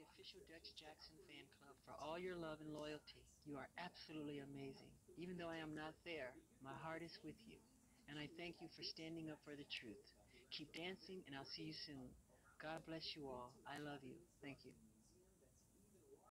the official Dutch Jackson fan club for all your love and loyalty. You are absolutely amazing. Even though I am not there, my heart is with you. And I thank you for standing up for the truth. Keep dancing, and I'll see you soon. God bless you all. I love you. Thank you.